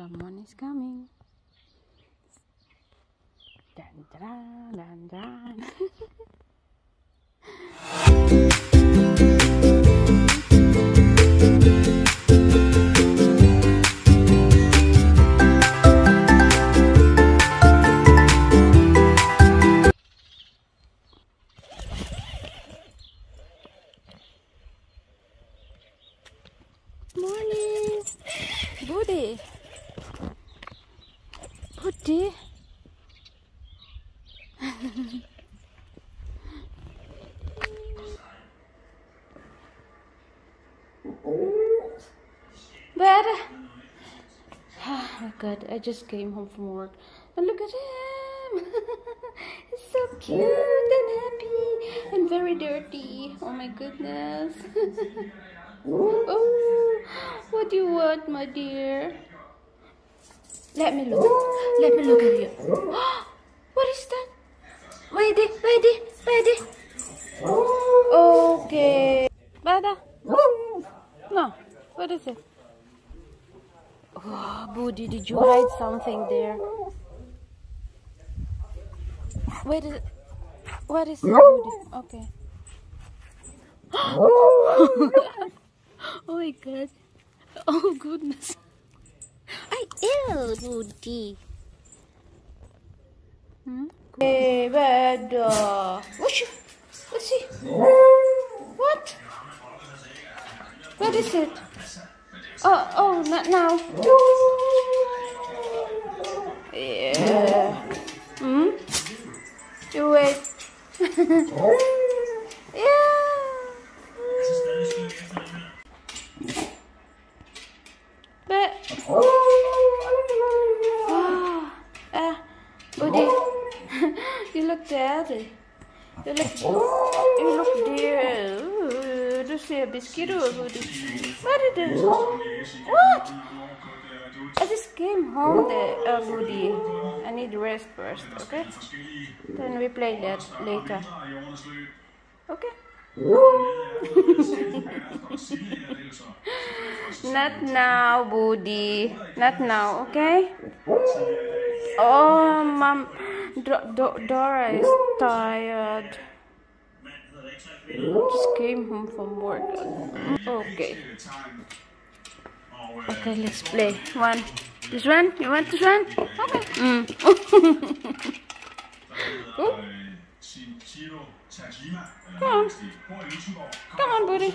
Someone is coming. Dun, dun, dun, dun. But oh ah, my god, I just came home from work and look at him. He's so cute and happy and very dirty. Oh my goodness. oh, what do you want, my dear? Let me look. Let me look at you. what is that? Ready, ready, ready. Okay. Bada. No. What is it? Oh, Budi, did you hide something there? Wait? What is it, Budi? Okay. oh my god. Oh goodness. I ill, Budi. Hmm? Hey, bad dog. What's Let's see. What? What is it? Oh, oh, not now. Yeah. Hmm? You wait. yeah. But. Oh. Ah, Budi. you look dirty. You look. You look dear. Ooh, Du ser beskidtet ud, Budi. What is this? What? I just came home there, uh, Budi. I need rest first, okay? Then we play that later. Okay? Not now, Budi. Not now, okay? Oh, mom. Do Do Dora is tired. Just came home from work. Okay. Okay, let's play. One. This one? You want this one? Okay. Mm. Come on. Come on, buddy.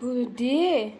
Buddy.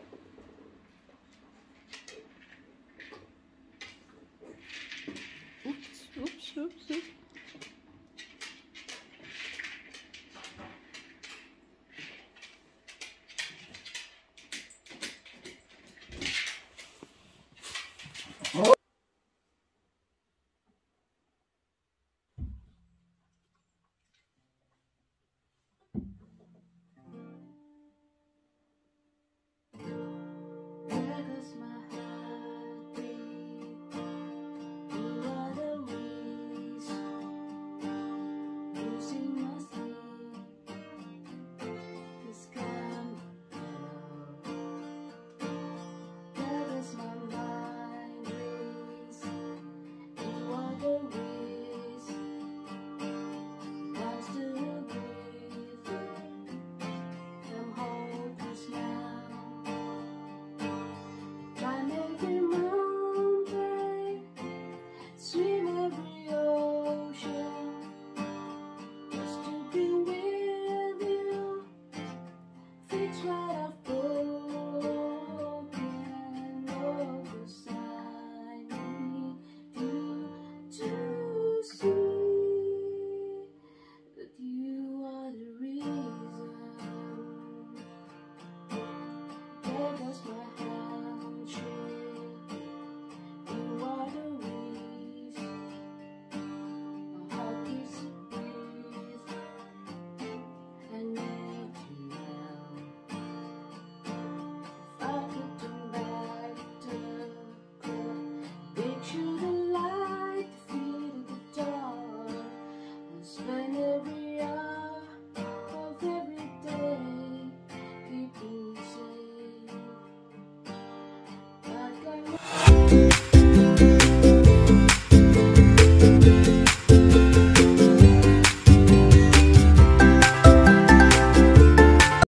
just what